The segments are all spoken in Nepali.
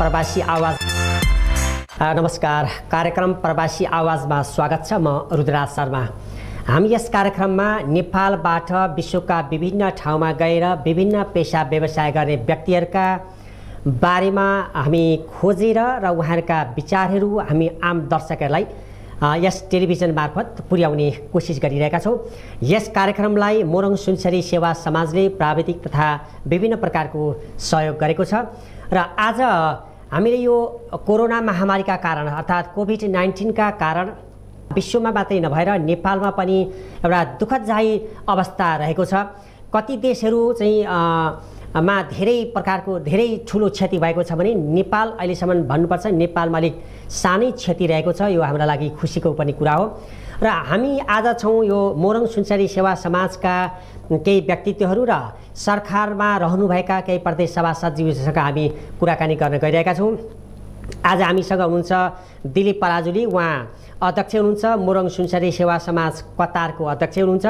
प्रवासी आवाज। नमस्कार। कार्यक्रम प्रवासी आवाजमा स्वागत छ म रुद्राज शर्मा। हामी यस कार्यक्रममा नेपालबाट विश्वका विभिन्न ठाउँमा गएर विभिन्न पेसा व्यवसाय गर्ने व्यक्तिहरूका बारेमा हामी खोजेर र उहाँहरूका विचारहरू हामी आम दर्शकहरूलाई यस टेलिभिजन मार्फत पुर्याउने कोसिस गरिरहेका छौँ। यस कार्यक्रमलाई मोरङ सुनसरी सेवा समाजले प्राविधिक तथा विभिन्न प्रकारको सहयोग गरेको छ। र आज हामीले यो कोरोना महामारीका कारण अर्थात् कोभिड नाइन्टिनका कारण विश्वमा मात्रै नभएर नेपालमा पनि एउटा दुःखदजायी अवस्था रहेको छ। कति देशहरू चाहिँ मा धेरै प्रकारको धेरै ठुलो क्षति भएको छ भने नेपाल अहिलेसम्म भन्नुपर्छ नेपालमा अलिक सानै क्षति रहेको छ यो हाम्रो लागि खुसीको पनि कुरा हो। र हामी आज छौँ यो मोरङ सुनसरी सेवा समाजका केही व्यक्तित्वहरू र सरकारमा रहनुभएका केही प्रदेश सभासदज्यूसँग हामी कुराकानी गर्न गइरहेका छौँ। आज हामीसँग हुनुहुन्छ दिलीप पराजुली उहाँ अध्यक्ष हुनुहुन्छ। मोरङ सुनसरी सेवा समाज कतारको अध्यक्ष हुनुहुन्छ।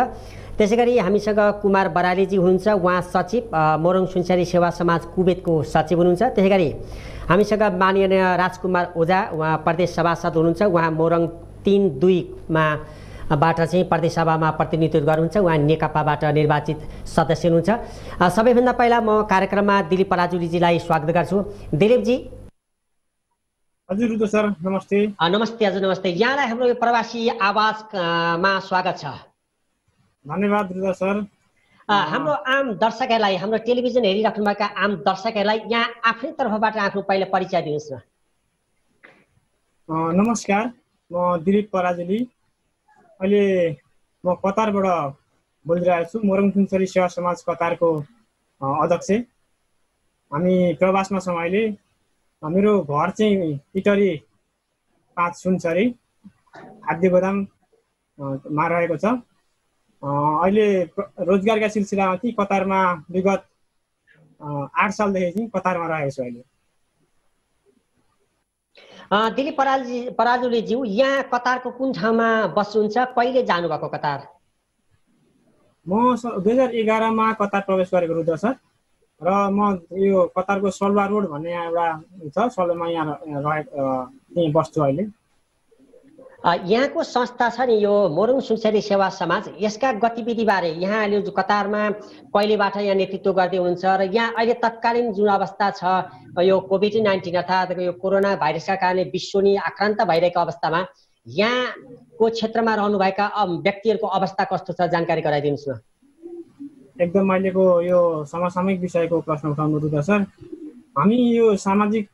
त्यसै गरी हामीसँग कुमार बरालीजी हुनुहुन्छ उहाँ सचिव मोरङ सुनसरी सेवा समाज कुवेतको सचिव हुनुहुन्छ। त्यसै गरी हामीसँग माननीय राजकुमार ओझा उहाँ प्रदेश सभासद हुनुहुन्छ। उहाँ मोरङ तिन दुईमा बाट चाहिँ प्रदेश सभामा प्रतिनिधित्व गर्नुहुन्छ। उहाँ नेकपाबाट निर्वाचित सदस्य हुनुहुन्छ। सबैभन्दा पहिला म कार्यक्रममा दिलीप पराजुलीजीलाई स्वागत गर्छु। दिलीपजी। हजुर सर नमस्ते। नमस्ते हजुर नमस्ते। यहाँलाई हाम्रो यो प्रवासी आवाजमा स्वागत छ। धन्यवाद सर। हाम्रो आम दर्शकहरूलाई हाम्रो टेलिभिजन हेरिराख्नुभएका आम दर्शकहरूलाई यहाँ आफ्नै तर्फबाट आफ्नो पहिला परिचय दिनुहोस् न। नमस्कार म दिलीप पराजुली अहिले म कतारबाट बोलिरहेको छु मोरङ सुनसरी सेवा समाज कतारको अध्यक्ष। हामी प्रवासमा छौँ अहिले। मेरो घर चाहिँ इटरी पाँच सुनसरी खाद्य गोदाममा रहेको छ। अहिले रोजगारका सिलसिलामा कि कतारमा विगत आठ सालदेखि चाहिँ कतारमा रहेको छु अहिले। दिलीप पराजी पराजुलीज्यू यहाँ कतारको कुन ठाउँमा बस्नुहुन्छ? कहिले जानुभएको कतार? म दुई हजार एघारमा कतार प्रवेश गरेको रुद्र सर। र म यो कतारको सलवा रोड भन्ने एउटा छ सलवामा यहाँ त्यहीँ बस्छु अहिले। यहाँको संस्था छ नि यो मोरङ सुनसरी सेवा समाज। यसका गतिविधिबारे यहाँले कतारमा कहिलेबाट यहाँ नेतृत्व गर्दै हुनुहुन्छ र यहाँ अहिले तत्कालीन जुन अवस्था छ यो कोभिड नाइन्टिन अर्थात् यो कोरोना भाइरसका कारणले विश्व नै आक्रान्त भइरहेको अवस्थामा यहाँको क्षेत्रमा रहनुभएका व्यक्तिहरूको अवस्था कस्तो छ जानकारी गराइदिनुहोस् न। एकदम अहिलेको यो समसामयिक विषयको प्रश्न उठाउनु रुदा सर हामी यो सामाजिक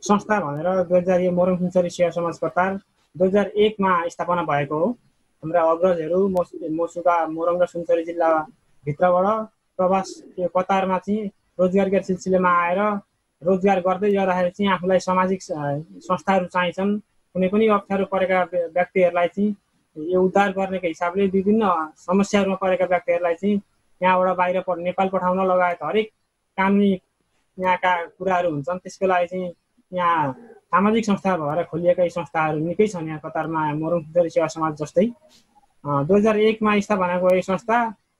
संस्था भनेर दुई हजार यो मोरङ सुनसरी सेवा समाज कतार दुई हजार एकमा स्थापना भएको हो। हाम्रा अग्रजहरू मोसुका मोरङ र सुनसरी जिल्लाभित्रबाट प्रवास कतारमा चाहिँ रोजगारका सिलसिलामा आएर रोजगार गर्दै जाँदाखेरि चाहिँ आफूलाई सामाजिक संस्थाहरू चाहिन्छन्। कुनै पनि अप्ठ्यारो परेका व्यक्तिहरूलाई चाहिँ यो उद्धार गर्नेको हिसाबले विभिन्न समस्याहरूमा परेका व्यक्तिहरूलाई चाहिँ यहाँबाट बाहिर नेपाल पठाउन लगायत हरेक कानुनी यहाँका कुराहरू हुन्छन्। त्यसको लागि चाहिँ यहाँ सामाजिक संस्था भएर खोलिएका यी संस्थाहरू निकै छन् यहाँ कतारमा मोरङ सेवा समाज जस्तै। दुई हजार एकमा स्थापना भएको यो संस्था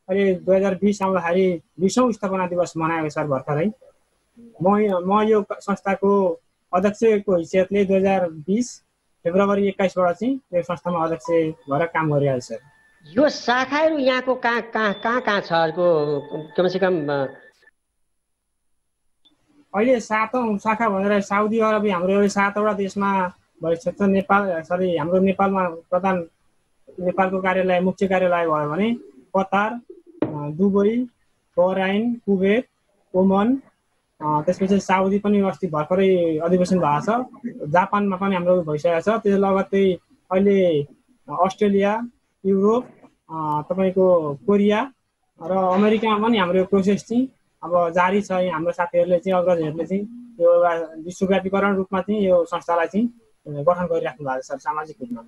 अहिले दुई हजार बिस आउँदाखेरि बिसौँ स्थापना दिवस मनाएको सर भर्खरै। म म यो संस्थाको अध्यक्षको हैसियतले दुई हजार बिस फेब्रुअरी एक्काइसबाट चाहिँ यो संस्थामा अध्यक्ष भएर काम गरिरहेको छ। यो शाखाहरू यहाँको कहाँ कहाँ कहाँ कहाँ छ? कमसेकम अहिले सातौँ शाखा भनेर साउदी अरब हाम्रो अहिले सातवटा देशमा भइसकेको छ नेपाल सरी हाम्रो नेपालमा प्रधान नेपालको कार्यालय मुख्य कार्यालय भयो भने कतार दुबई बहराइन कुवेत ओमन त्यसपछि साउदी पनि अस्ति भर्खरै अधिवेशन भएको छ। जापानमा पनि हाम्रो भइसकेको छ। त्यो लगत्तै अहिले अस्ट्रेलिया युरोप तपाईँको कोरिया र अमेरिकामा पनि हाम्रो प्रोसेस चाहिँ अब जारी छ हाम्रो साथीहरूले चाहिँ अग्रजहरूले चाहिँ यो एउटा विश्वव्यापीकरण रूपमा चाहिँ यो संस्थालाई चाहिँ गठन गरिराख्नु भएको छ सामाजिक रूपमा।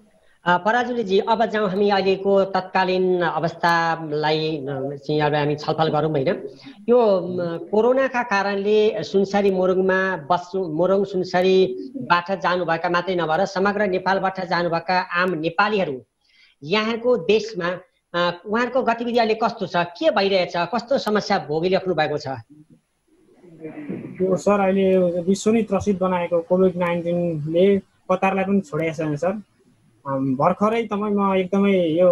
पराजुलीजी अब जाउँ हामी अहिलेको तत्कालीन अवस्थालाई चाहिँ अब हामी छलफल गरौँ होइन यो कोरोनाका कारणले सुनसरी मोरङमा बस्नु मोरङ सुनसरीबाट जानुभएका मात्रै नभएर समग्र नेपालबाट जानुभएका आम नेपालीहरू यहाँको देशमा उहाँहरूको गतिविधि अहिले कस्तो छ? के भइरहेछ? कस्तो समस्या भोगिराख्नु भएको छ? सर अहिले विश्व नै त्रसित बनाएको कोभिड नाइन्टिनले कतारलाई पनि छोडेको छैन सर। भर्खरै तपाईँ म एकदमै यो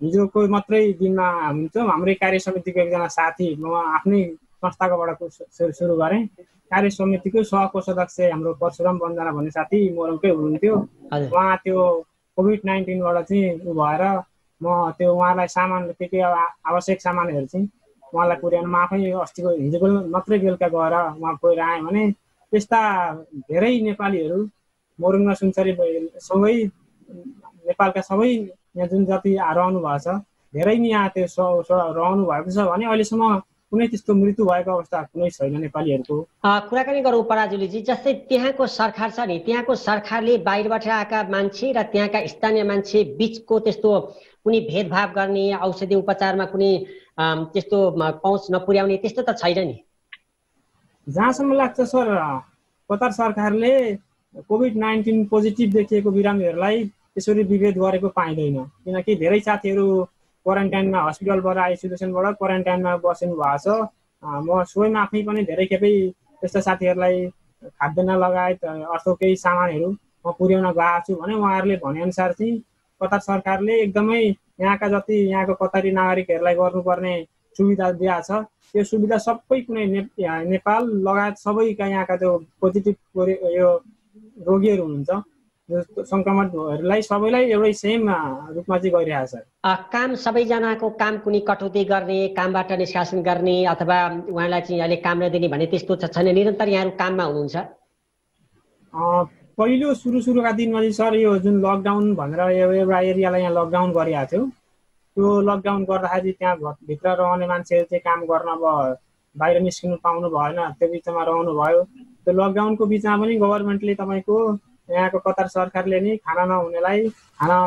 हिजोको मात्रै दिनमा हुन्छौँ हाम्रै कार्य समितिको एकजना साथी म आफ्नै संस्थाकोबाट सुरु गरेँ। कार्य समितिको सहकोषाध्यक्ष हाम्रो परशुराम बन्जना भन्ने साथी मोरङकै हुनुहुन्थ्यो। उहाँ त्यो कोभिड नाइन्टिनबाट चाहिँ उ भएर म त्यो उहाँलाई सामान के के आवश्यक सामानहरू चाहिँ उहाँलाई पुर्याउनु म आफै अस्तिको हिजोको मात्रै बेलुका गएर उहाँ गएर आएँ भने त्यस्ता धेरै नेपालीहरू मोरङ र सुनसरी सँगै नेपालका सबै यहाँ जुन जति रहनु भएको छ धेरै नै यहाँ त्यो रहनु भएको छ भने अहिलेसम्म कुनै त्यस्तो मृत्यु भएको अवस्था कुनै छैन नेपालीहरूको। कुराकानी गरौँ पराजुलीजी जस्तै त्यहाँको सरकार छ नि त्यहाँको सरकारले बाहिरबाट आएका मान्छे र त्यहाँका स्थानीय मान्छे बिचको त्यस्तो कुनै भेदभाव गर्ने औषधि उपचारमा कुनै त्यस्तो पहुँच नपुर्याउने त्यस्तो त छैन नि। जहाँसम्म लाग्छ सर कतार सरकारले कोभिड नाइन्टिन पोजिटिभ देखिएको बिरामीहरूलाई त्यसरी विभेद गरेको पाइँदैन। किनकि धेरै साथीहरू क्वारेन्टाइनमा हस्पिटलबाट आइसोलेसनबाट क्वारेन्टाइनमा बस्नु भएको छ म स्वयं आफै पनि धेरै खेपै त्यस्ता साथीहरूलाई खाद्यान्न लगायत अर्थो केही सामानहरू म पुर्याउन गएको छु भने उहाँहरूले भनेअनुसार चाहिँ कतार सरकारले एकदमै यहाँका जति यहाँको कतारी नागरिकहरूलाई गर्नुपर्ने सुविधा दिएको छ त्यो सुविधा सबै कुनै ने नेपाल लगायत सबैका यहाँका त्यो पोजिटिभ यो रोगीहरू हुनुहुन्छ सङ्क्रमणहरूलाई सबैलाई एउटै सेम रूपमा चाहिँ गरिरहेको छ। काम सबैजनाको काम कुनै कटौती गर्ने कामबाट निष्कासन गर्ने अथवा उहाँलाई चाहिँ अहिले काम नदिने भन्ने त्यस्तो त छैन निरन्तर यहाँहरू काममा हुनुहुन्छ? पहिलो सुरु सुरुका दिनमा चाहिँ सर यो जुन लकडाउन भनेर एउटा एरियालाई यहाँ लकडाउन गरिरहेको थियो त्यो लकडाउन गर्दाखेरि त्यहाँ भित्र रहने मान्छेहरू चाहिँ काम गर्न अब बाहिर निस्किनु पाउनु भएन त्यो बिचमा रहनु भयो त्यो लकडाउनको बिचमा पनि गभर्मेन्टले तपाईँको यहाँको कतार सरकारले नै खाना नहुनेलाई खाना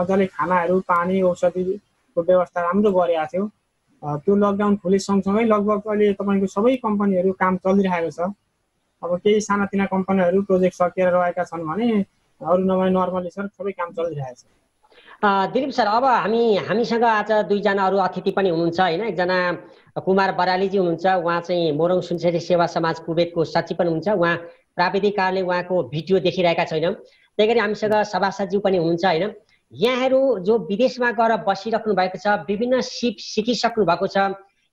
मजाले खानाहरू पानी औषधिको व्यवस्था राम्रो गरेको थियो। त्यो लकडाउन खुले सँगसँगै लगभग अहिले तपाईँको सबै कम्पनीहरू काम चलिरहेको छ। अब केही सानातिना कम्पनीहरू प्रोजेक्ट सकिएर रहेका छन् भने अरू नभए नर्मली सर सबै काम चलिरहेको छ दिलीप सर अब हामी हामीसँग आज दुईजना अरू अतिथि पनि हुनुहुन्छ होइन। एकजना कुमार बरालीजी हुनुहुन्छ उहाँ चाहिँ मोरङ सुनसरी सेवा समाज कुवेतको सचिव पनि हुनुहुन्छ। उहाँ प्राविधिक कारणले उहाँको भिडियो देखिरहेका छैनौँ। त्यही गरी हामीसँग सभासदज्यू पनि हुनुहुन्छ होइन। यहाँहरू जो विदेशमा गएर बसिराख्नु भएको छ विभिन्न सिप सिकिसक्नु भएको छ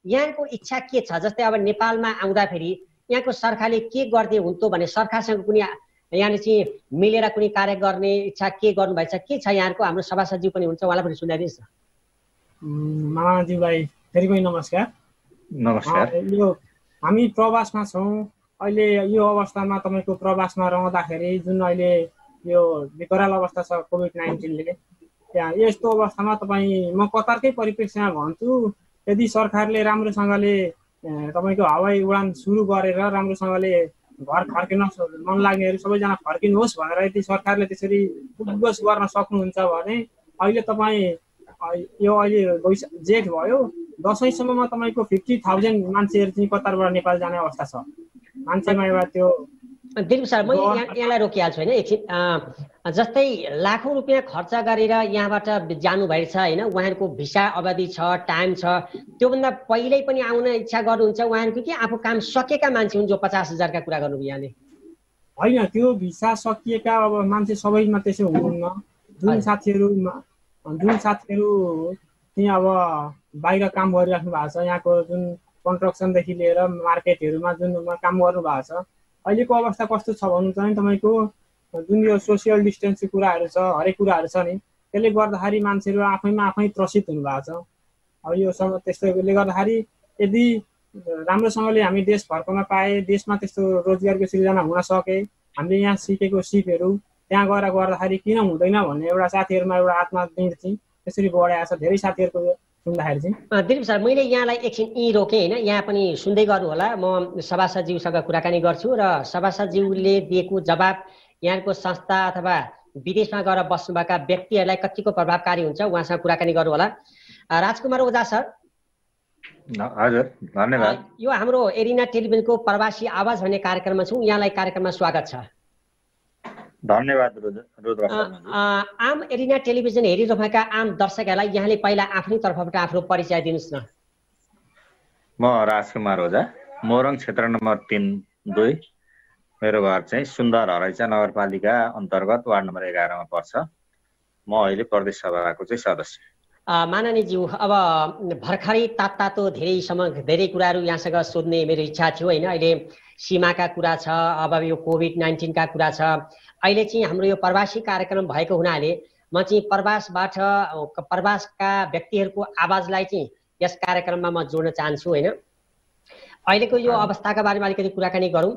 यहाँको इच्छा के छ? जस्तै अब नेपालमा आउँदाखेरि यहाँको सरकारले के गर्दै हुन्थ्यो भने सरकारसँग कुनै यहाँले चाहिँ मिलेर कुनै कार्य गर्ने इच्छा के गर्नुभएछ के छ यहाँको हाम्रो सभासदज्यू पनि हुन्छ उहाँलाई पनि सुनाइदिनुहोस् न। मामाज्यूलाई फेरि पनि नमस्कार। नमस्कार। यो हामी प्रवासमा छौँ। अहिले यो अवस्थामा तपाईँको प्रवासमा रहँदाखेरि जुन अहिले यो विकराल अवस्था छ कोभिड नाइन्टिनले त्यहाँ यस्तो अवस्थामा तपाईँ म कतारकै परिप्रेक्ष्यमा भन्छु यदि सरकारले राम्रोसँगले तपाईँको हवाई उडान सुरु गरेर राम्रोसँगले घर फर्किन मन लाग्नेहरू सबैजना फर्किनुहोस् भनेर यदि सरकारले त्यसरी उद्घोष गर्न सक्नुहुन्छ भने अहिले तपाईँ यो अहिले जेठ भयो दसैँसम्ममा तपाईँको फिफ्टी थाउजन्ड मान्छेहरू चाहिँ कतारबाट नेपाल जाने अवस्था छ। मान्छेमा एउटा त्यो दिलीप सर म यहाँलाई रोकिहाल्छु होइन एकछिन जस्तै लाखौँ रुपियाँ खर्च गरेर यहाँबाट जानुभएको छ होइन? उहाँहरूको भिसा अवधि छ टाइम छ। त्योभन्दा पहिल्यै पनि आउन इच्छा गर्नुहुन्छ उहाँहरूको कि आफू काम सकेका मान्छे हुन् जो पचास हजारका कुरा गर्नुभयो यहाँले होइन त्यो भिसा सकिएका अब मान्छे सबैमा त्यसो हुनुहुन्न। जुन साथीहरू जुन साथीहरू त्यहाँ अब बाहिर काम गरिराख्नु भएको छ यहाँको जुन कन्स्ट्रक्सनदेखि लिएर मार्केटहरूमा जुन काम गर्नु भएको छ अहिलेको अवस्था कस्तो छ भन्नु चाहिँ तपाईँको जुन यो सोसियल डिस्टेन्सको कुराहरू छ हरेक कुराहरू छ नि त्यसले गर्दाखेरि मान्छेहरू आफैमा आफै त्रसित हुनुभएको छ। अब यो त्यस्तोले गर्दाखेरि यदि राम्रोसँगले हामी देश फर्काउन पाए देशमा त्यस्तो रोजगारको सिर्जना हुन सके हामीले यहाँ सिकेको सिपहरू त्यहाँ गएर गर्दाखेरि किन हुँदैन भन्ने एउटा साथीहरूमा एउटा आत्मा चाहिँ त्यसरी बढाएको छ धेरै साथीहरूको सुन्दाखेरि चाहिँ। दिलीप सर मैले यहाँलाई एकछिन यहीँ रोकेँ होइन यहाँ पनि सुन्दै गर्नु होला म सभासदज्यूसँग कुराकानी गर्छु र सभासदज्यूले दिएको जवाब यहाँको संस्था अथवा विदेशमा गएर बस्नुभएका व्यक्तिहरूलाई कतिको प्रभावकारी हुन्छ उहाँसँग कुराकानी गर्नु होला। राजकुमार ओझा सर। हजुर धन्यवाद। यो हाम्रो एरिना टेलिभिजनको प्रवासी आवाज भन्ने कार्यक्रममा छौँ। यहाँलाई कार्यक्रममा स्वागत छ। धन्यवाद आम एरिना टेलिभिजन हेरिरहेका आम दर्शकहरूलाई यहाँले पहिला आफ्नै तर्फबाट आफ्नो परिचय दिनुहोस् न। म राजकुमार ओझा मोरङ क्षेत्र नम्बर तिन दुई। मेरो घर चाहिँ सुन्दर हरैचा नगरपालिका अन्तर्गत वार्ड नम्बर एघारमा पर्छ। म अहिले प्रदेश सभाको चाहिँ सदस्य। माननीज्यू अब भर्खरै तात तातो धेरैसम्म धेरै कुराहरू यहाँसँग सोध्ने मेरो इच्छा थियो होइन? अहिले सीमाका कुरा छ अब यो कोभिड नाइन्टिनका कुरा छ। अहिले चाहिँ हाम्रो यो प्रवासी कार्यक्रम भएको हुनाले म चाहिँ प्रवासबाट प्रवासका व्यक्तिहरूको आवाजलाई चाहिँ यस कार्यक्रममा म जोड्न चाहन्छु होइन? अहिलेको यो अवस्थाका बारेमा अलिकति कुराकानी गरौँ।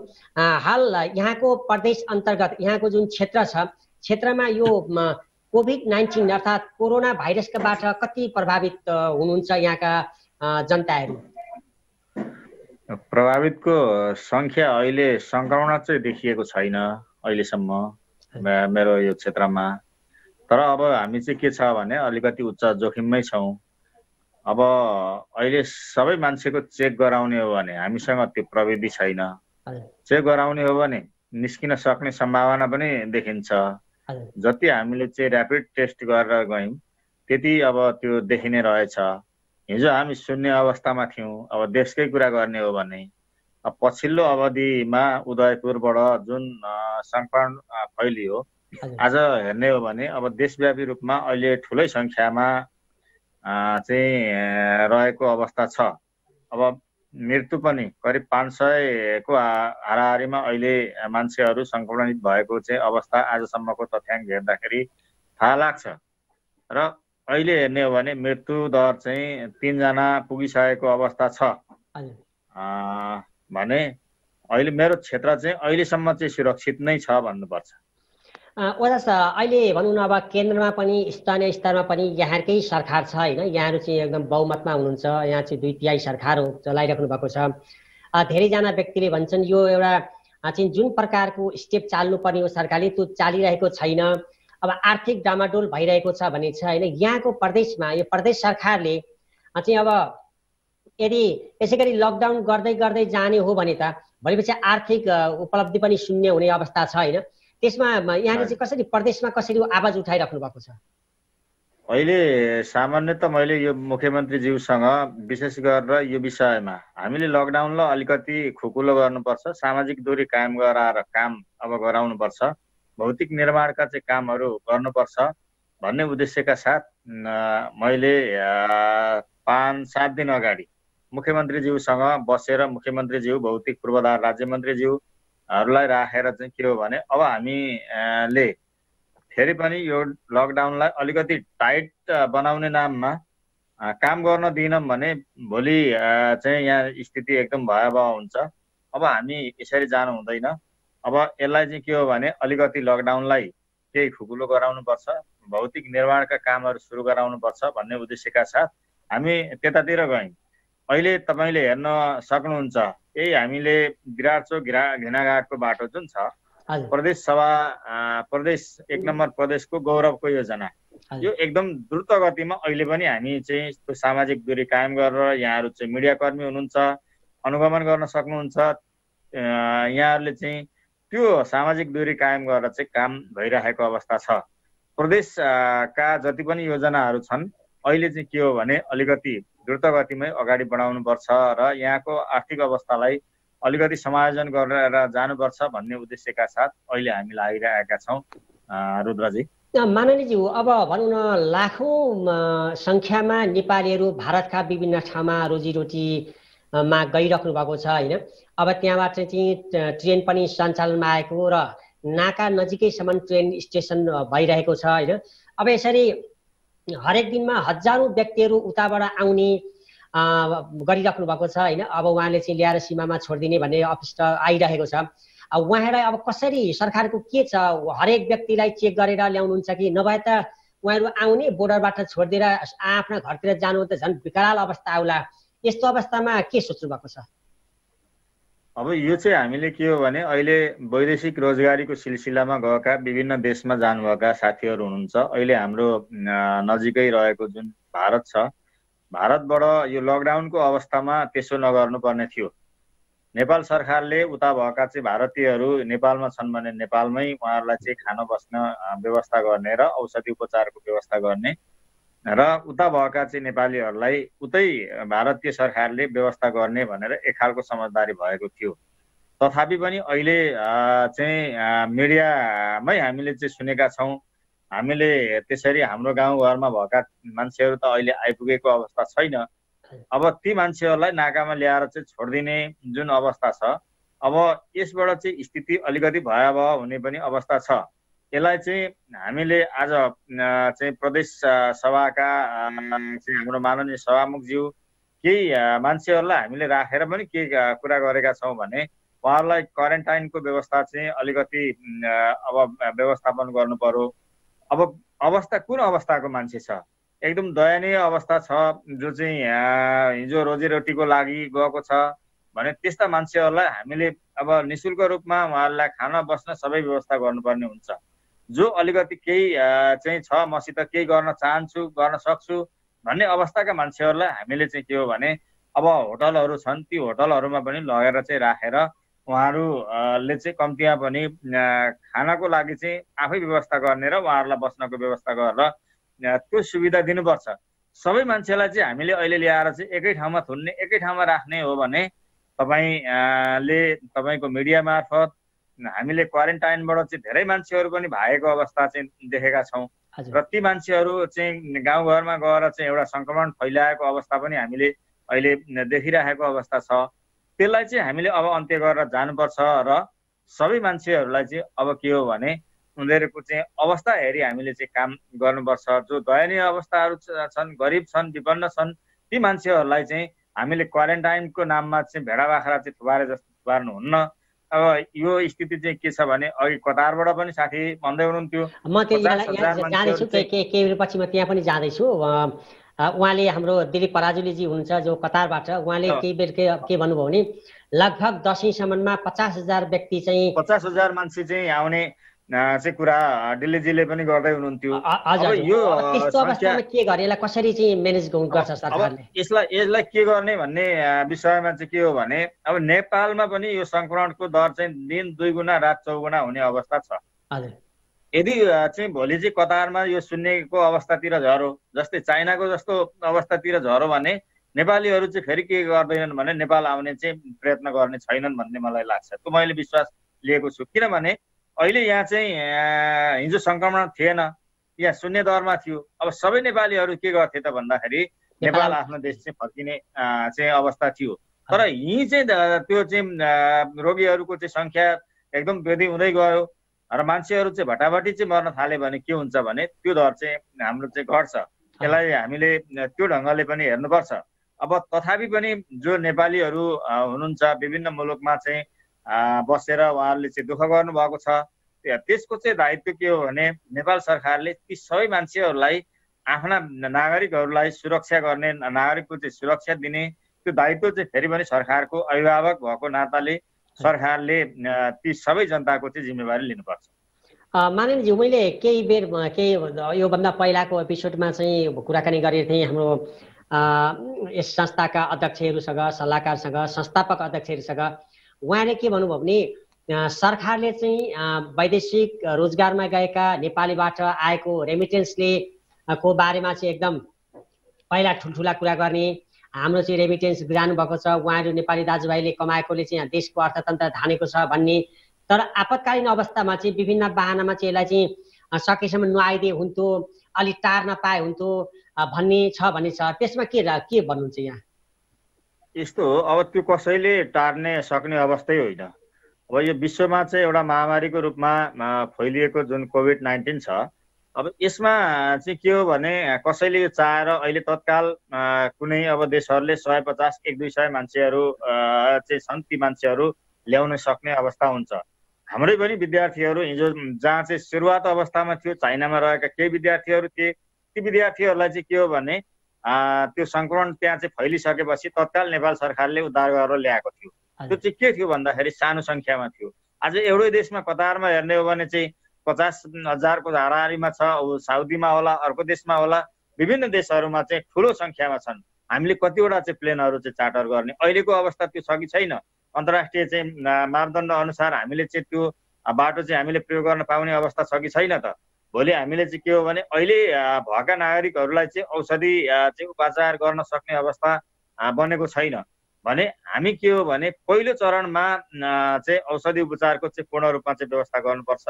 हाल यहाँको प्रदेश अन्तर्गत यहाँको जुन क्षेत्र छ क्षेत्रमा यो कोभिड नाइन्टिन अर्थात् कोरोना भाइरसकाबाट कति प्रभावित हुनुहुन्छ यहाँका जनताहरू? प्रभावितको सङ्ख्या अहिले सङ्क्रमण चाहिँ देखिएको छैन अहिलेसम्म मेरो यो क्षेत्रमा। तर अब हामी चाहिँ के छ भने अलिकति उच्च जोखिममै छौँ। अब अहिले सबै मान्छेको चेक गराउने हो भने हामीसँग त्यो प्रविधि छैन। चेक गराउने हो भने निस्किन सक्ने सम्भावना पनि देखिन्छ। जति हामीले चाहिँ ऱ्यापिड टेस्ट गरेर गयौँ त्यति अब त्यो देखिने रहेछ। हिजो हामी शून्य अवस्थामा थियौँ अब देशकै कुरा गर्ने हो भने। अब पछिल्लो अवधिमा उदयपुरबाट जुन सङ्क्रमण फैलियो आज हेर्ने हो भने अब देशव्यापी रूपमा अहिले ठुलै सङ्ख्यामा चाहिँ रहेको अवस्था छ। अब मृत्यु पनि करिब पाँच सयको हाराहारीमा अहिले मान्छेहरू सङ्क्रमणित भएको चाहिँ अवस्था आजसम्मको तथ्याङ्क हेर्दाखेरि थाहा लाग्छ। र अहिले हेर्ने हो भने मृत्यु दर चाहिँ तिनजना पुगिसकेको अवस्था छ। भने अहिले मेरो क्षेत्र चाहिँ अहिलेसम्म चाहिँ सुरक्षित नै छ भन्नुपर्छ। ओजस अहिले भनौँ न अब केन्द्रमा पनि स्थानीय स्तरमा पनि यहाँकै सरकार छ होइन? यहाँहरू चाहिँ एकदम बहुमतमा हुनुहुन्छ। यहाँ चाहिँ दुई तिहाई सरकार हो चलाइराख्नु भएको छ। धेरैजना व्यक्तिले भन्छन् यो एउटा चाहिँ जुन प्रकारको स्टेप चाल्नुपर्ने हो सरकारले त्यो चालिरहेको छैन। अब आर्थिक डामाडोल भइरहेको छ भने चाहिँ होइन? यहाँको प्रदेशमा यो प्रदेश सरकारले चाहिँ अब यदि यसै गरी लकडाउन गर्दै गर्दै जाने हो भने त भोलिपछि आर्थिक उपलब्धि पनि शून्य हुने अवस्था छ होइन? त्यसमा यहाँले चाहिँ कसरी प्रदेशमा कसरी आवाज उठाइराख्नु भएको छ? अहिले सामान्यत मैले यो मुख्यमन्त्रीज्यूसँग विशेष गरेर यो विषयमा हामीले लकडाउनलाई अलिकति खुकुलो गर्नुपर्छ सामाजिक दूरी कायम गराएर काम अब गराउनुपर्छ भौतिक निर्माणका चाहिँ कामहरू गर्नुपर्छ भन्ने उद्देश्यका साथ मैले पाँच सात दिन अगाडि मुख्यमन्त्रीज्यूसँग बसेर मुख्यमन्त्रीज्यू भौतिक पूर्वाधार राज्य मन्त्रीज्यू हरूलाई राखेर चाहिँ के हो भने अब हामीले फेरि पनि यो लकडाउनलाई अलिकति टाइट बनाउने नाममा काम गर्न दिनौँ भने भोलि चाहिँ यहाँ स्थिति एकदम भयावह हुन्छ। अब हामी यसरी जानु हुँदैन। अब यसलाई चाहिँ के हो भने अलिकति लकडाउनलाई केही खुकुलो गराउनुपर्छ भौतिक निर्माणका कामहरू सुरु गराउनुपर्छ भन्ने उद्देश्यका साथ हामी त्यतातिर गयौँ। अहिले तपाईँले हेर्न सक्नुहुन्छ यही हामीले विराट घिरा घिनाघाटको बाटो जुन छ प्रदेश सभा प्रदेश एक नम्बर प्रदेशको गौरवको योजना। यो एकदम द्रुत गतिमा अहिले पनि हामी चाहिँ त्यो सामाजिक दूरी कायम गरेर यहाँहरू चाहिँ मिडियाकर्मी हुनुहुन्छ अनुगमन गर्न सक्नुहुन्छ यहाँहरूले चाहिँ त्यो सामाजिक दूरी कायम गरेर चाहिँ काम भइरहेको अवस्था छ। प्रदेशका जति पनि योजनाहरू छन् अहिले चाहिँ के हो भने अलिकति द्रुत गतिमै अगाडि बढाउनुपर्छ र यहाँको आर्थिक अवस्थालाई अलिकति समायोजन गरेर जानुपर्छ भन्ने उद्देश्यका साथ अहिले हामी लागिरहेका छौँ। रुद्रजी। माननीयज्यू अब भनौँ न लाखौँ सङ्ख्यामा नेपालीहरू भारतका विभिन्न ठाउँमा रोजीरोटीमा गइराख्नु भएको छ होइन? अब त्यहाँबाट चाहिँ ट्रेन पनि सञ्चालनमा आएको र नाका नजिकैसम्म ट्रेन स्टेसन भइरहेको छ होइन? अब यसरी हरेक दिनमा हजारौँ व्यक्तिहरू उताबाट आउने गरिराख्नु भएको छ होइन? अब उहाँले चाहिँ ल्याएर सीमामा छोडिदिने भन्ने अफिस आइरहेको छ। अब उहाँहरूलाई अब कसरी सरकारको के छ? हरेक व्यक्तिलाई चेक गरेर ल्याउनुहुन्छ कि? नभए त उहाँहरू आउने बोर्डरबाट छोडिदिएर आफ्ना घरतिर जानु त झन् विकराल अवस्था आउला। यस्तो अवस्थामा के सोच्नु भएको छ? अब यो चाहिँ हामीले के हो भने अहिले वैदेशिक रोजगारीको सिलसिलामा गएका विभिन्न देशमा जानुभएका साथीहरू हुनुहुन्छ। अहिले हाम्रो नजिकै रहेको जुन भारत छ भारतबाट यो लकडाउनको अवस्थामा त्यसो नगर्नुपर्ने थियो। नेपाल सरकारले उता भएका चाहिँ भारतीयहरू नेपालमा छन् भने नेपालमै उहाँहरूलाई चाहिँ खान बस्न व्यवस्था गर्ने र औषधि उपचारको व्यवस्था गर्ने र उता भएका चाहिँ नेपालीहरूलाई उतै भारतीय सरकारले व्यवस्था गर्ने भनेर एक खालको समझदारी भएको थियो। तथापि पनि अहिले चाहिँ मिडियामै हामीले चाहिँ सुनेका छौँ। हामीले त्यसरी हाम्रो गाउँघरमा भएका मान्छेहरू त अहिले आइपुगेको अवस्था छैन। अब ती मान्छेहरूलाई नाकामा ल्याएर चाहिँ छोडिदिने जुन अवस्था छ अब यसबाट चाहिँ स्थिति अलिकति भयावह हुने पनि अवस्था छ। यसलाई चाहिँ हामीले आज चाहिँ प्रदेश सभाका चाहिँ हाम्रो माननीय सभामुखज्यू केही मान्छेहरूलाई हामीले राखेर पनि के कुरा गरेका छौँ भने उहाँहरूलाई क्वारेन्टाइनको व्यवस्था चाहिँ अलिकति अब व्यवस्थापन गर्नु पर्यो। अब अवस्था कुन अवस्थाको मान्छे छ? एकदम दयनीय अवस्था छ जो चाहिँ हिजो रोजीरोटीको लागि गएको छ भने त्यस्ता मान्छेहरूलाई हामीले अब नि शुल्क रूपमा उहाँहरूलाई खान बस्न सबै व्यवस्था गर्नुपर्ने हुन्छ। जो अलिकति केही चाहिँ छ मसित केही गर्न चाहन्छु गर्न सक्छु भन्ने अवस्थाका मान्छेहरूलाई हामीले चाहिँ के हो भने अब होटलहरू छन् ती होटलहरूमा पनि लगेर चाहिँ राखेर उहाँहरूले चाहिँ कम्तीमा पनि खानाको लागि चाहिँ आफै व्यवस्था गर्ने र उहाँहरूलाई बस्नको व्यवस्था गरेर त्यो सुविधा दिनुपर्छ। सबै मान्छेलाई चाहिँ हामीले अहिले ल्याएर चाहिँ एकै ठाउँमा थुन्ने एकै ठाउँमा राख्ने हो भने तपाईँले तपाईँको मिडिया मार्फत हामीले क्वारेन्टाइनबाट चाहिँ धेरै मान्छेहरू पनि भागेको अवस्था चाहिँ देखेका छौँ। र ती मान्छेहरू चाहिँ गाउँघरमा गएर चाहिँ एउटा सङ्क्रमण फैलाएको अवस्था पनि हामीले अहिले देखिरहेको अवस्था छ। त्यसलाई चाहिँ हामीले अब अन्त्य गरेर जानुपर्छ र सबै मान्छेहरूलाई चाहिँ अब के हो भने उनीहरूको चाहिँ अवस्था हेरी हामीले चाहिँ काम गर्नुपर्छ। जो दयनीय अवस्थाहरू छन् गरिब छन् विपन्न छन् ती मान्छेहरूलाई चाहिँ हामीले क्वारेन्टाइनको नाममा चाहिँ भेडा बाख्रा चाहिँ थुपारे जस्तो थुपार्नुहुन्न अब यो स्थिति चाहिँ के छ भने अघि कतारबाट पनि साथी भन्दै हुनुहुन्थ्यो। म जाँदैछु केही पछि म त्यहाँ पनि जाँदैछु। उहाँले हाम्रो दिलीप पराजुलीजी हुनुहुन्छ जो कतारबाट उहाँले केही बेर के के भन्नुभयो भने लगभग दसैँसम्ममा पचास हजार व्यक्ति चाहिँ पचास हजार मान्छे चाहिँ आउने चाहिँ कुरा दिल्लीजीले पनि गर्दै हुनुहुन्थ्यो। यसलाई यसलाई के गर्ने भन्ने विषयमा चाहिँ के हो भने अब नेपालमा पनि यो सङ्क्रमणको दर चाहिँ दिन दुई गुणा रात चौगुणा हुने अवस्था छ। यदि चाहिँ भोलि चाहिँ कतारमा यो शून्यको अवस्थातिर झरो जस्तै चाइनाको जस्तो अवस्थातिर झरो भने नेपालीहरू चाहिँ फेरि के गर्दैनन् भने नेपाल आउने चाहिँ प्रयत्न गर्ने छैनन् भन्ने मलाई लाग्छ। त्यो मैले विश्वास लिएको छु। किनभने अहिले यहाँ चाहिँ हिजो सङ्क्रमण थिएन। यहाँ शून्य दरमा थियो। अब सबै नेपालीहरू के गर्थे त भन्दाखेरि नेपाल आफ्नो देश चाहिँ फर्किने चाहिँ अवस्था थियो। तर यहीँ चाहिँ त्यो चाहिँ रोगीहरूको चाहिँ सङ्ख्या एकदम वृद्धि हुँदै गयो र मान्छेहरू चाहिँ भटाभटी चाहिँ मर्न थाल्यो भने के हुन्छ भने त्यो दर चाहिँ हाम्रो चाहिँ घट्छ। त्यसलाई हामीले त्यो ढङ्गले पनि हेर्नुपर्छ। अब तथापि पनि जो नेपालीहरू हुनुहुन्छ विभिन्न मुलुकमा चाहिँ बसेर उहाँहरूले चाहिँ दुःख गर्नुभएको छ। त्यसको चाहिँ दायित्व के हो भने नेपाल सरकारले ती सबै मान्छेहरूलाई आफ्ना नागरिकहरूलाई सुरक्षा गर्ने नागरिकको चाहिँ सुरक्षा दिने त्यो दायित्व चाहिँ फेरि पनि सरकारको अभिभावक भएको नाताले सरकारले ती सबै जनताको चाहिँ जिम्मेवारी लिनुपर्छ। माननीयज्यू मैले केही बेर केही योभन्दा पहिलाको एपिसोडमा चाहिँ कुराकानी गरेको थिएँ। हाम्रो यस संस्थाका अध्यक्षहरूसँग सल्लाहकारसँग संस्थापक अध्यक्षहरूसँग। उहाँले के भन्नुभयो भने सरकारले चाहिँ वैदेशिक रोजगारमा गएका नेपालीबाट आएको रेमिटेन्सले को बारेमा चाहिँ एकदम पहिला ठुल्ठुला कुरा गर्ने हाम्रो चाहिँ रेमिटेन्स जानुभएको छ। उहाँहरू नेपाली दाजुभाइले कमाएकोले चाहिँ देशको अर्थतन्त्र धानेको छ भन्ने। तर आपतकालीन अवस्थामा चाहिँ विभिन्न बाहनामा चाहिँ यसलाई चाहिँ सकेसम्म नआइदिए हुन्थ्यो अलिक टार्न पाए हुन्थ्यो भन्ने छ भन्ने छ। त्यसमा के के भन्नुहुन्छ यहाँ? यस्तो हो अब त्यो कसैले टार्ने सक्ने अवस्थै होइन। अब यो विश्वमा चाहिँ एउटा महामारीको रूपमा फैलिएको जुन कोभिड नाइन्टिन छ अब यसमा चाहिँ के हो भने कसैले यो चाहेर अहिले तत्काल कुनै अब देशहरूले सय पचास एक दुई सय मान्छेहरू चाहिँ छन् ती मान्छेहरू ल्याउन सक्ने अवस्था हुन्छ। हाम्रै पनि विद्यार्थीहरू हिजो जहाँ चाहिँ सुरुवात अवस्थामा थियो चाइनामा रहेका केही विद्यार्थीहरू थिए ती विद्यार्थीहरूलाई चाहिँ के हो भने त्यो सङ्क्रमण त्यहाँ चाहिँ फैलिसकेपछि तत्काल नेपाल सरकारले उद्धार गरेर ल्याएको थियो। त्यो चाहिँ के थियो भन्दाखेरि सानो सङ्ख्यामा थियो। आज एउटै देशमा कतारमा हेर्ने हो भने चाहिँ पचास हजारको हाराहारीमा छ साउदीमा होला अर्को देशमा होला विभिन्न देशहरूमा चाहिँ ठुलो सङ्ख्यामा छन्। हामीले कतिवटा चाहिँ प्लेनहरू चाहिँ चार्टर गर्ने। अहिलेको अवस्था त्यो छ कि छैन। अन्तर्राष्ट्रिय चाहिँ मापदण्ड अनुसार हामीले चाहिँ त्यो बाटो चाहिँ हामीले प्रयोग गर्न पाउने अवस्था छ कि छैन त। भोलि हामीले चाहिँ के हो भने अहिले भएका नागरिकहरूलाई चाहिँ औषधि चाहिँ उपचार गर्न सक्ने अवस्था बनेको छैन। भने हामी के हो भने पहिलो चरणमा चाहिँ औषधि उपचारको चाहिँ पूर्ण रूपमा चाहिँ व्यवस्था गर्नुपर्छ।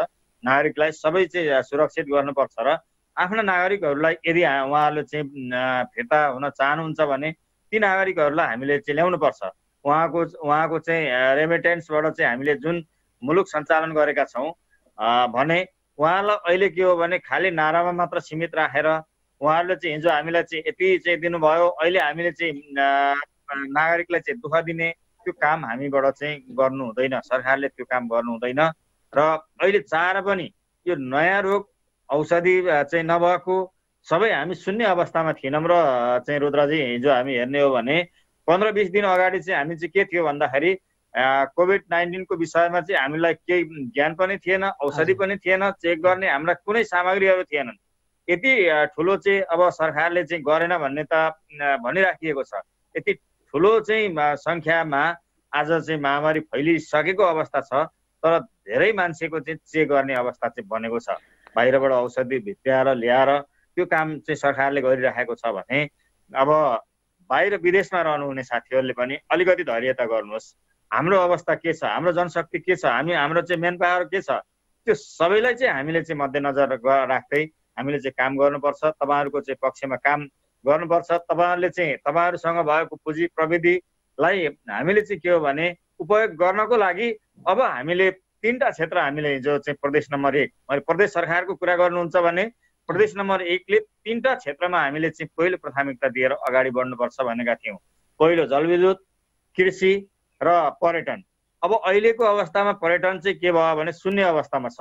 नागरिकलाई सबै चाहिँ सुरक्षित गर्नुपर्छ र आफ्ना नागरिकहरूलाई यदि उहाँहरूले चाहिँ फिर्ता हुन चाहनुहुन्छ भने ती नागरिकहरूलाई हामीले चाहिँ ल्याउनुपर्छ। उहाँको उहाँको चाहिँ रेमिटेन्सबाट चाहिँ हामीले जुन मुलुक सञ्चालन गरेका छौँ भने उहाँलाई अहिले के हो भने खालि नारामा मात्र सीमित राखेर उहाँहरूले चाहिँ हिजो हामीलाई चाहिँ यति चाहिँ दिनुभयो अहिले हामीले चाहिँ नागरिकलाई चाहिँ दुःख दिने त्यो काम हामीबाट चाहिँ गर्नु हुँदैन सरकारले त्यो काम गर्नु हुँदैन। र अहिले चाहेर पनि यो नयाँ रोग औषधि चाहिँ नभएको सबै हामी सुन्ने अवस्थामा थिएनौँ र चाहिँ रुद्रजी हिजो हामी हेर्ने हो भने पन्ध्र बिस दिन अगाडि चाहिँ हामी चाहिँ के थियो भन्दाखेरि कोभिड नाइन्टिनको विषयमा चाहिँ हामीलाई केही ज्ञान पनि थिएन औषधि पनि थिएन चेक गर्ने हाम्रा कुनै सामग्रीहरू थिएनन्। यति ठुलो चाहिँ अब सरकारले चाहिँ गरेन भन्ने त भनिराखिएको छ। यति ठुलो चाहिँ सङ्ख्यामा आज चाहिँ महामारी फैलिसकेको अवस्था छ तर धेरै मान्छेको चाहिँ चेक गर्ने अवस्था चाहिँ बनेको छ। बाहिरबाट औषधि भित्र्याएर ल्याएर त्यो काम चाहिँ सरकारले गरिराखेको छ भने अब बाहिर विदेशमा रहनुहुने साथीहरूले पनि अलिकति धैर्यता गर्नुहोस्। हाम्रो अवस्था के छ? हाम्रो जनशक्ति के छ? हामी हाम्रो चाहिँ मेन पावर के छ? त्यो सबैलाई चाहिँ हामीले चाहिँ मध्यनजर राख्दै हामीले चाहिँ काम गर्नुपर्छ। तपाईँहरूको चाहिँ पक्षमा काम गर्नुपर्छ। तपाईँहरूले चाहिँ तपाईँहरूसँग भएको पुँजी प्रविधिलाई हामीले चाहिँ के हो भने उपयोग गर्नको लागि अब हामीले तिनवटा क्षेत्र हामीले हिजो चाहिँ प्रदेश नम्बर एक मैले प्रदेश सरकारको कुरा गर्नुहुन्छ भने प्रदेश नम्बर एकले तिनवटा क्षेत्रमा हामीले चाहिँ पहिलो प्राथमिकता दिएर अगाडि बढ्नुपर्छ भनेका थियौँ। पहिलो जलविद्युत कृषि र पर्यटन। अब अहिलेको अवस्थामा पर्यटन चाहिँ के भयो भने शून्य अवस्थामा छ।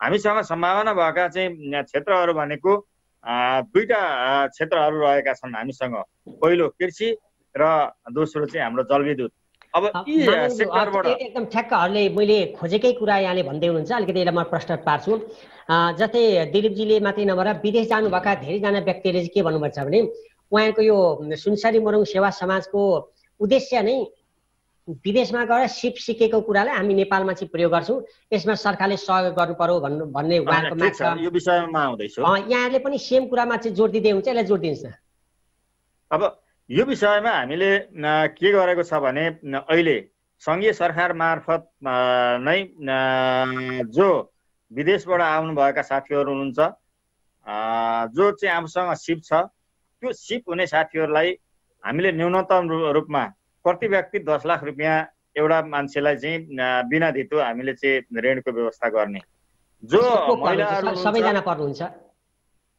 हामीसँग सम्भावना भएका चाहिँ क्षेत्रहरू भनेको दुईवटा क्षेत्रहरू रहेका छन् हामीसँग। पहिलो कृषि र दोस्रो चाहिँ हाम्रो जलविद्युत। अब एकदम ठ्याक्कहरूले मैले खोजेकै कुरा यहाँले भन्दै हुनुहुन्छ। अलिकति यसलाई म प्रश्न पार्छु। जस्तै दिलीपजीले मात्रै नभएर विदेश जानुभएका धेरैजना व्यक्तिले चाहिँ के भन्नुभएको छ भने उहाँको यो सुनसरी मोरङ सेवा समाजको उद्देश्य नै विदेशमा गएर सिप सिकेको कुरालाई हामी नेपालमा चाहिँ प्रयोग गर्छौँ। यसमा सरकारले सहयोग गर्नु पर्यो भन्नु भन्ने उहाँको माग यो विषयमा आउँदैछु यहाँले पनि सेम कुरामा चाहिँ जोड दिँदै हुन्छ यसलाई जोड दिनुहोस् न अब यो विषयमा हामीले के गरेको छ भने अहिले सङ्घीय सरकार मार्फत नै जो विदेशबाट आउनुभएका साथीहरू हुनुहुन्छ जो चाहिँ आफूसँग सिप छ त्यो सिप हुने साथीहरूलाई हामीले न्यूनतम रूपमा प्रति व्यक्ति दस लाख रुपियाँ एउटा मान्छेलाई चाहिँ बिना धितो हामीले चाहिँ ऋणको व्यवस्था गर्ने। जो महिलाहरू सबैजना पर्नुहुन्छ।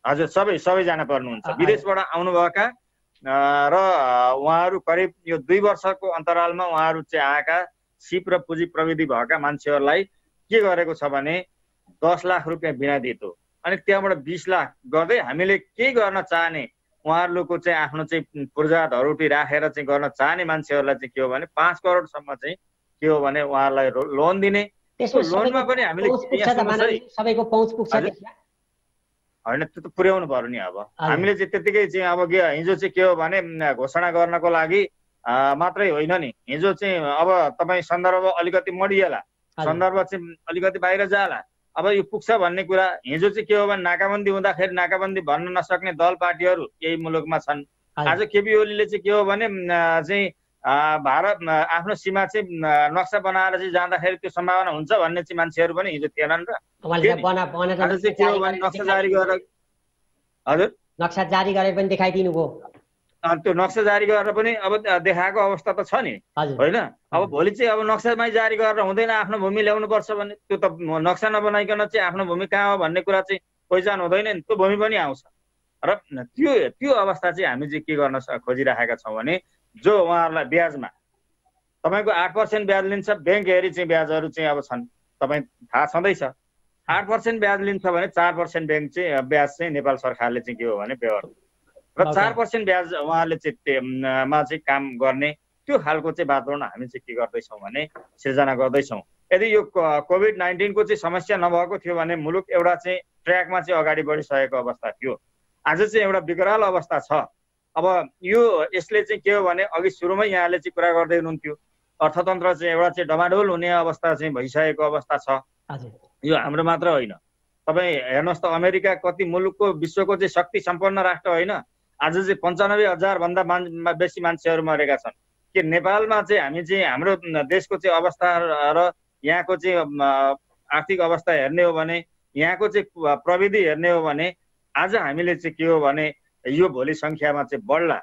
हजुर सबै सबैजना पर्नुहुन्छ। विदेशबाट आउनुभएका र उहाँहरू करिब यो दुई वर्षको अन्तरालमा उहाँहरू चाहिँ आएका सिप र पुँजी प्रविधि भएका मान्छेहरूलाई के गरेको छ भने दस लाख रुपियाँ बिना दितो अनि त्यहाँबाट बिस लाख गर्दै हामीले केही गर्न चाहने उहाँहरूको चाहिँ आफ्नो चाहिँ पूर्जा धरोटी राखेर चाहिँ गर्न चाहने मान्छेहरूलाई चाहिँ के हो भने पाँच करोडसम्म चाहिँ के हो भने उहाँहरूलाई लोन दिने। लोनमा पनि हामीले सबैको पहुँच पुग्छ होइन त्यो त पुर्याउनु पर्यो नि अब। हामीले चाहिँ त्यतिकै चाहिँ अब हिजो चाहिँ के हो भने घोषणा गर्नको लागि मात्रै होइन नि। हिजो चाहिँ अब तपाईँ सन्दर्भ अलिकति मडिएला। सन्दर्भ चाहिँ अलिकति बाहिर जाला। अब यो पुग्छ भन्ने कुरा हिजो चाहिँ के हो भने नाकाबन्दी हुँदाखेरि नाकाबन्दी भन्न नसक्ने दल पार्टीहरू यही मुलुकमा छन्। आज केपी ओलीले चाहिँ के हो भने चाहिँ भारत आफ्नो सीमा चाहिँ नक्सा बनाएर चाहिँ जाँदाखेरि त्यो सम्भावना हुन्छ भन्ने चाहिँ मान्छेहरू पनि हिजो थिएनन् र। के हो भने नक्सा जारी गरेर हजुर? नक्सा जारी गरेर पनि देखाइदिनु भयो त्यो नक्सा जारी गरेर पनि अब देखाएको अवस्था त छ नि। होइन? अब भोलि चाहिँ अब नक्सामै जारी गरेर हुँदैन आफ्नो भूमि ल्याउनु पर्छ भने त्यो त नक्सा नबनाइकन चाहिँ आफ्नो भूमि कहाँ हो भन्ने कुरा चाहिँ पहिचान हुँदैन नि। त्यो भूमि पनि आउँछ। र त्यो त्यो अवस्था चाहिँ हामी चाहिँ के गर्न खोजिराखेका छौँ भने जो उहाँहरूलाई ब्याजमा तपाईँको आठ पर्सेन्ट ब्याज लिन्छ ब्याङ्क हेरी चाहिँ ब्याजहरू चाहिँ अब छन्। तपाईँ थाहा छँदैछ। आठ पर्सेन्ट ब्याज लिन्छ भने चार पर्सेन्ट ब्याङ्क चाहिँ ब्याज चाहिँ नेपाल सरकारले चाहिँ के हो भने व्यवहार र चार पर्सेन्ट ब्याज उहाँले चाहिँ मा चाहिँ काम गर्ने त्यो खालको चाहिँ वातावरण हामी चाहिँ के गर्दैछौँ भने सिर्जना गर्दैछौँ। यदि यो कोभिड नाइन्टिनको चाहिँ समस्या नभएको थियो भने मुलुक एउटा चाहिँ ट्र्याकमा चाहिँ अगाडि बढिसकेको अवस्था थियो। आज चाहिँ एउटा विकराल अवस्था छ। अब यो यसले चाहिँ के हो भने अघि सुरुमै यहाँले चाहिँ कुरा गर्दै हुनुहुन्थ्यो। अर्थतन्त्र चाहिँ एउटा चाहिँ डमाडोल हुने अवस्था चाहिँ भइसकेको अवस्था छ। यो हाम्रो मात्र होइन। तपाईँ हेर्नुहोस् त अमेरिका कति मुलुकको विश्वको चाहिँ शक्ति सम्पन्न राष्ट्र होइन। आज चाहिँ पन्चानब्बे हजारभन्दा मान बेसी मान्छेहरू मरेका छन्। के नेपालमा चाहिँ हामी चाहिँ हाम्रो देशको चाहिँ अवस्था र यहाँको चाहिँ आर्थिक अवस्था हेर्ने हो भने यहाँको चाहिँ प्रविधि हेर्ने हो भने आज हामीले चाहिँ के हो भने यो भोलि सङ्ख्यामा चाहिँ बढ्ला।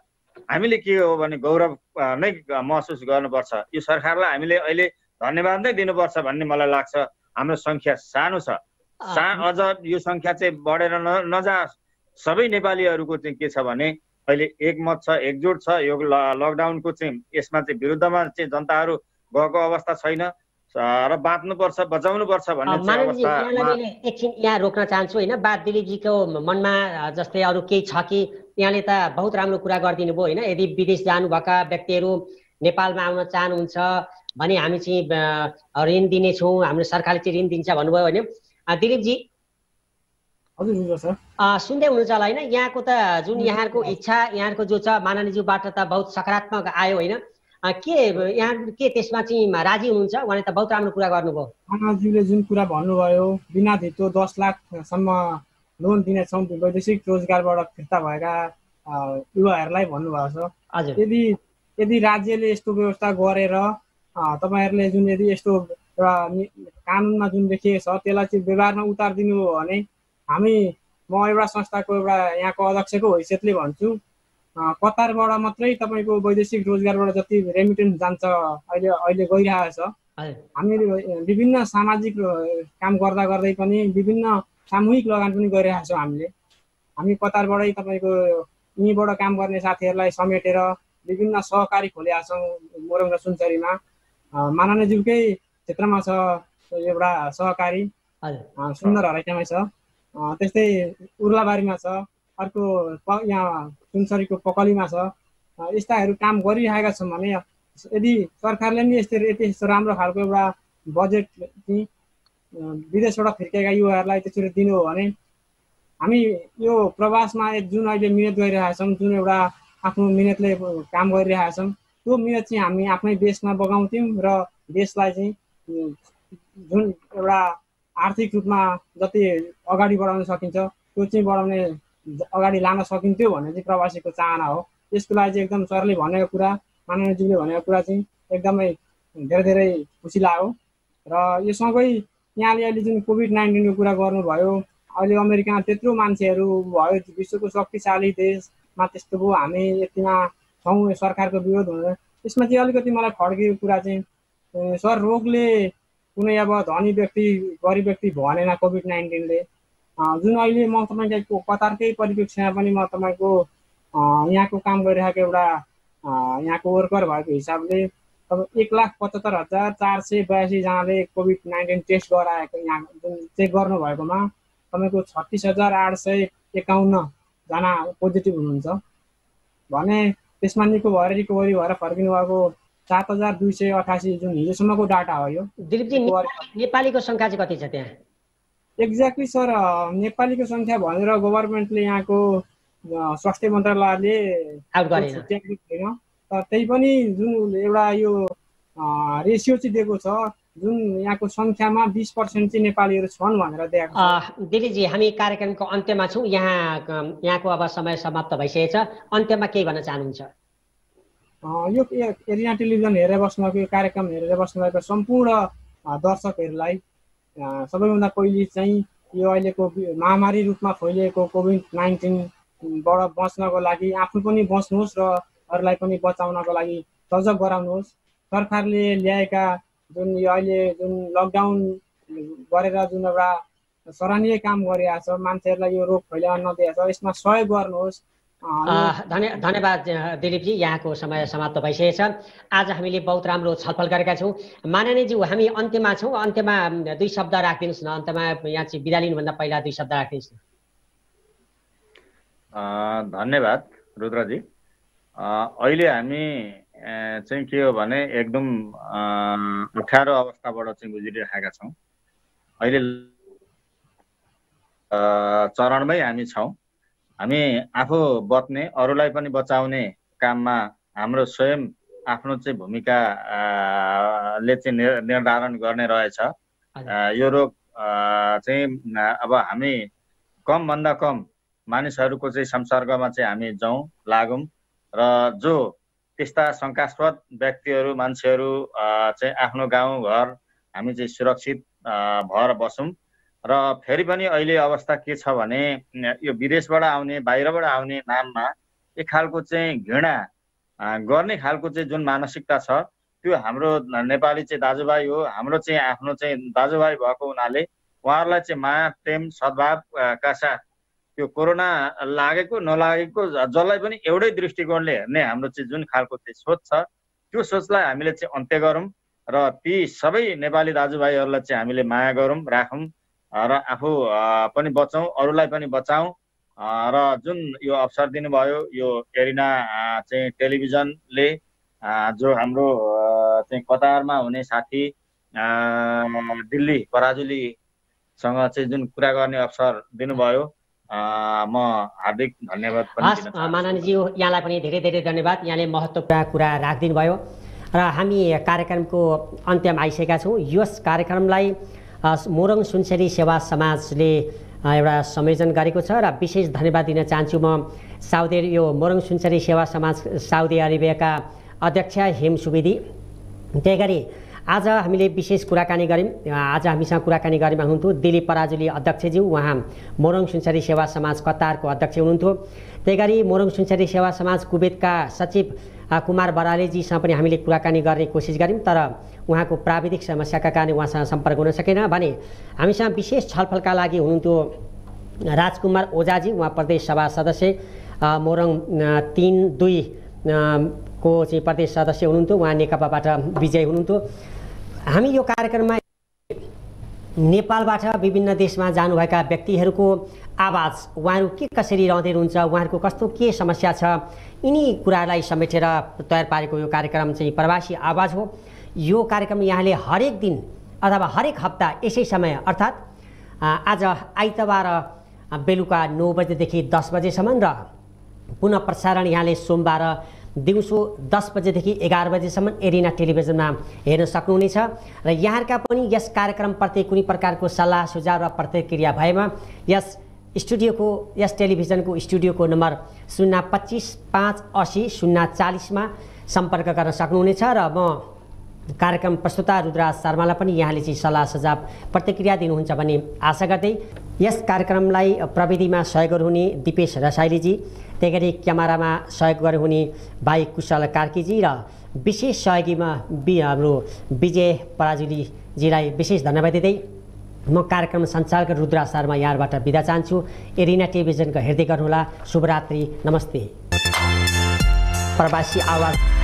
हामीले के हो भने गौरव नै महसुस गर्नुपर्छ। यो सरकारलाई हामीले अहिले धन्यवाद नै दिनुपर्छ भन्ने मलाई लाग्छ। हाम्रो सङ्ख्या सानो छ। सा अझ यो सङ्ख्या चाहिँ बढेर न नजाओस्। सबै नेपालीहरूको चाहिँ के छ भने अहिले एकमत छ एकजुट छ यो लकडाउनको चाहिँ यसमा चाहिँ विरुद्धमा चाहिँ जनताहरू गएको अवस्था छैन। र बाँच्नुपर्छ बचाउनुपर्छ भन्ने एकछिन यहाँ रोक्न चाहन्छु होइन। बात दिलीपजीको मनमा जस्तै अरू केही छ कि यहाँले त बहुत राम्रो कुरा गरिदिनु भयो होइन। यदि विदेश जानुभएका व्यक्तिहरू नेपालमा आउन चाहनुहुन्छ भने हामी चाहिँ ऋण दिनेछौँ हाम्रो सरकारले चाहिँ ऋण दिन्छ भन्नुभयो भने दिलीपजी सुन्दै हुनुहुन्छ होला होइन? यहाँको त जुन यहाँको इच्छा यहाँको जो छ माननीयज्यूबाट त बहुत सकारात्मक आयो होइन? के यहाँ के त्यसमा चाहिँ राजी हुनुहुन्छ? उहाँले त बहुत राम्रो कुरा गर्नुभयो। मानवज्यूले जुन कुरा भन्नुभयो बिना धितो दस लाखसम्म लोन दिनेछौँ वैदेशिक रोजगारबाट फिर्ता भएका युवाहरूलाई भन्नुभएको छ। हजुर। यदि यदि राज्यले यस्तो व्यवस्था गरेर तपाईँहरूले जुन यदि यस्तो कानुनमा जुन लेखिएको छ त्यसलाई चाहिँ व्यवहारमा उतारिदिनु हो भने हामी म एउटा संस्थाको एउटा यहाँको अध्यक्षको हैसियतले भन्छु कतारबाट मात्रै तपाईँको वैदेशिक रोजगारबाट जति रेमिटेन्स जान्छ अहिले अहिले गइरहेको छ। हामी विभिन्न सामाजिक काम गर्दा गर्दै पनि विभिन्न सामूहिक लगान पनि गरिरहेको छौँ हामीले। हामी कतारबाटै तपाईँको यहीँबाट काम गर्ने साथीहरूलाई समेटेर विभिन्न सहकारी खोलेका छौँ मोरङ र सुनचरीमा माननीयज्यूकै क्षेत्रमा छ एउटा सहकारी। सुन्दर हराइटामै छ। त्यस्तै उर्लाबारीमा छ अर्को यहाँ सुनसरीको पकलीमा छ। यस्ताहरू काम गरिरहेका छौँ भने यदि सरकारले नि यस्तो यति यस्तो राम्रो खालको एउटा बजेट चाहिँ विदेशबाट फिर्केका युवाहरूलाई त्यसरी दिनु हो भने हामी यो प्रवासमा जुन अहिले मिहिनेत गरिरहेका छौँ जुन एउटा आफ्नो मिहिनेतले काम गरिरहेका छौँ त्यो मिहिनेत चाहिँ हामी आफ्नै देशमा बगाउँथ्यौँ र देशलाई चाहिँ जुन एउटा आर्थिक रूपमा जति अगाडि बढाउन सकिन्छ त्यो चाहिँ बढाउने अगाडि लान सकिन्थ्यो भन्ने चाहिँ प्रवासीको चाहना हो। यसको लागि चाहिँ एकदम सरले भनेको कुरा माननीयज्यूले भनेको कुरा चाहिँ एकदमै धेरै धेरै खुसी लाग्यो। र यो सँगै यहाँले अहिले जुन कोभिड नाइन्टिनको कुरा गर्नुभयो अहिले अमेरिकामा त्यत्रो मान्छेहरू भयो विश्वको शक्तिशाली देशमा त्यस्तो भयो हामी यतिमा छौँ सरकारको विरोध हुँदैन। यसमा चाहिँ अलिकति मलाई फड्किएको कुरा चाहिँ सर रोगले कुनै अब धनी व्यक्ति गरिब व्यक्ति भनेन कोभिड नाइन्टिनले। जुन अहिले म तपाईँको कतारकै परिप्रेक्ष्यमा पनि म तपाईँको यहाँको काम गरिरहेको एउटा यहाँको वर्कर भएको हिसाबले तपाईँ एक लाख पचहत्तर हजार चार सय बयासीजनाले कोभिड नाइन्टिन टेस्ट गराएको यहाँ जुन चेक गर्नुभएकोमा तपाईँको छत्तिस हजार आठ सय एकाउन्नजना पोजिटिभ हुनुहुन्छ। भने त्यसमा निको भएर रिकभरी भएर फर्किनु भएको सात हजार दुई सय अठासी जुन हिजोसम्मको डाटा हो यो। दिलीपजी नेपालीको सङ्ख्या चाहिँ कति छ त्यहाँ? एक्ज्याक्टली सर नेपालीको सङ्ख्या भनेर गभर्मेन्टले यहाँको स्वास्थ्य मन्त्रालयले छैन तर त्यही पनि जुन एउटा यो रेसियो चाहिँ दिएको छ जुन यहाँको सङ्ख्यामा बिस पर्सेन्ट चाहिँ नेपालीहरू छन् भनेर दिएको छ। दिदीजी हामी कार्यक्रमको अन्त्यमा छौँ। यहाँ यहाँको अब समय समाप्त भइसकेको छ अन्त्यमा केही भन्न चाहनुहुन्छ? यो एरिना टेलिभिजन हेरेर बस्नुभएको यो कार्यक्रम हेरेर बस्नुभएको सम्पूर्ण दर्शकहरूलाई सबैभन्दा पहिले चाहिँ यो अहिलेको महामारी रूपमा फैलिएको कोभिड नाइन्टिनबाट बच्नको लागि आफू पनि बच्नुहोस् र अरूलाई पनि बचाउनको लागि सजग गराउनुहोस्। सरकारले ल्याएका जुन यो अहिले जुन लकडाउन गरेर जुन एउटा सराहनीय काम गरिरहेको छ मान्छेहरूलाई यो रोग फैलाउन नदिएको छ यसमा सहयोग गर्नुहोस्। धन्य धन्यवाद दिलीपजी। यहाँको समय समाप्त भइसकेछ आज हामीले बहुत राम्रो छलफल गरेका छौँ। माननीयज्यू हामी अन्त्यमा छौँ। अन्त्यमा दुई शब्द राखिदिनुहोस् न। अन्त्यमा यहाँ चाहिँ बिदा लिनुभन्दा पहिला दुई शब्द राखिदिनुहोस् न। धन्यवाद रुद्रजी। अहिले हामी चाहिँ के हो भने एकदम अप्ठ्यारो अवस्थाबाट चाहिँ गुज्रिरहेका छौँ। अहिले चरणमै हामी छौँ। हामी आफू बच्ने अरूलाई पनि बचाउने काममा हाम्रो स्वयं आफ्नो चाहिँ भूमिकाले चाहिँ निर्धारण गर्ने रहेछ। यो रोग चाहिँ अब हामी कमभन्दा कम मानिसहरूको चाहिँ संसर्गमा चाहिँ हामी जाउँ लागौँ र जो त्यस्ता शङ्कास्पद व्यक्तिहरू मान्छेहरू चाहिँ आफ्नो गाउँ घर हामी चाहिँ सुरक्षित भएर बसौँ। र फेरि पनि अहिले अवस्था के छ भने यो विदेशबाट आउने बाहिरबाट आउने नाममा एक खालको चाहिँ घृणा गर्ने खालको चाहिँ जुन मानसिकता छ त्यो हाम्रो नेपाली चाहिँ दाजुभाइ हो हाम्रो चाहिँ आफ्नो चाहिँ दाजुभाइ भएको हुनाले उहाँहरूलाई चाहिँ माया प्रेम सद्भावका साथ त्यो कोरोना लागेको नलागेको जसलाई पनि एउटै दृष्टिकोणले हेर्ने हाम्रो चाहिँ जुन खालको चाहिँ सोच छ त्यो सोचलाई हामीले चाहिँ अन्त्य गरौँ र ती सबै नेपाली दाजुभाइहरूलाई चाहिँ हामीले माया गरौँ राखौँ। र आफू पनि बचाउँ अरूलाई पनि बचाउँ। र जुन यो अवसर दिनुभयो यो एरिना चाहिँ टेलिभिजनले जो हाम्रो चाहिँ कतारमा हुने साथी दिल्ली पराजुलीसँग चाहिँ जुन कुरा गर्ने अवसर दिनुभयो म हार्दिक धन्यवाद हस् माननीज्यू यहाँलाई पनि धेरै धेरै धन्यवाद। यहाँले महत्त्वपूर्ण कुरा राखिदिनु भयो र हामी कार्यक्रमको अन्त्यमा आइसकेका छौँ। यस कार्यक्रमलाई मोरङ सुनसरी सेवा समाजले एउटा संयोजन गरेको छ र विशेष धन्यवाद दिन चाहन्छु म साउदी यो मोरङ सुनसरी सेवा समाज साउदी अरेबियाका अध्यक्ष हेम सुवेदी। त्यही गरी आज हामीले विशेष कुराकानी गऱ्यौँ। आज हामीसँग कुराकानी गरेमा हुनुहुन्थ्यो दिलीप पराजुली अध्यक्षज्यू। उहाँ मोरङ सुनसरी सेवा समाज कतारको अध्यक्ष हुनुहुन्थ्यो। त्यही गरी मोरङ सुनसरी सेवा समाज कुवेतका सचिव कुमार बरालेजीसँग पनि हामीले कुराकानी गर्ने कोसिस गऱ्यौँ तर उहाँको प्राविधिक समस्याका कारण उहाँसँग सम्पर्क हुन सकेन भने हामीसँग विशेष छलफलका लागि हुनुहुन्थ्यो राजकुमार ओझाजी उहाँ प्रदेश सभा सदस्य मोरङ तिन दुई को चाहिँ प्रदेश सदस्य हुनुहुन्थ्यो उहाँ नेकपाबाट विजय हुनुहुन्थ्यो। हामी यो कार्यक्रममा नेपालबाट विभिन्न देशमा जानुभएका व्यक्तिहरूको आवाज। उहाँहरू के कसरी रहँदै हुनुहुन्छ? उहाँहरूको कस्तो के समस्या छ? यिनी कुरालाई समेटेर तयार पारेको यो कार्यक्रम चाहिँ प्रवासी आवाज हो। यो कार्यक्रम यहाँले हरेक दिन अथवा हरेक हप्ता यसै समय अर्थात् आज आइतबार बेलुका नौ बजेदेखि दस बजेसम्म र पुनः प्रसारण यहाँले सोमबार दिउँसो दस बजेदेखि एघार बजेसम्म एरिना टेलिभिजनमा हेर्न सक्नुहुनेछ। र यहाँहरूका पनि यस कार्यक्रमप्रति कुनै प्रकारको सल्लाह सुझाव र प्रतिक्रिया भएमा यस स्टुडियोको यस टेलिभिजनको स्टुडियोको नम्बर शून्य पच्चिस पाँच असी शून्य चालिसमा सम्पर्क गर्न सक्नुहुनेछ र म कार्यक्रम प्रस्तुता रुद्राज शर्मालाई पनि यहाँले चाहिँ सल्लाह सुझाव प्रतिक्रिया दिनुहुन्छ भन्ने आशा गर्दै यस कार्यक्रमलाई प्रविधिमा सहयोग गर्नुहुने दिपेश रसाइलीजी त्यही गरी क्यामेरामा सहयोग गर्नुहुने भाइ कुशल कार्कीजी र विशेष सहयोगीमा बि हाम्रो विजय पराजुलीजीलाई विशेष धन्यवाद दिँदै म कार्यक्रम सञ्चालक रुद्रा शर्मा यहाँबाट बिदा चाहन्छु। एरिना टेलिभिजनको हेर्दै गर्नुहोला। शुभरात्रि। नमस्ते। प्रवासी आवाज।